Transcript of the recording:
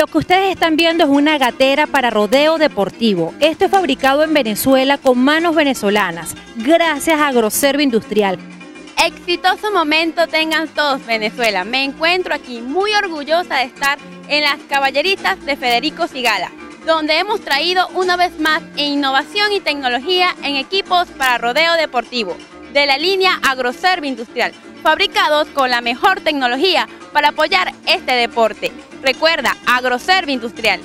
Lo que ustedes están viendo es una gatera para rodeo deportivo. Esto es fabricado en Venezuela con manos venezolanas, gracias a Agroservo Industrial. Exitoso momento tengan todos Venezuela. Me encuentro aquí muy orgullosa de estar en las caballeritas de Federico Sigala, donde hemos traído una vez más innovación y tecnología en equipos para rodeo deportivo de la línea Agroservo Industrial, fabricados con la mejor tecnología para apoyar este deporte. Recuerda, Agroserv Industrial.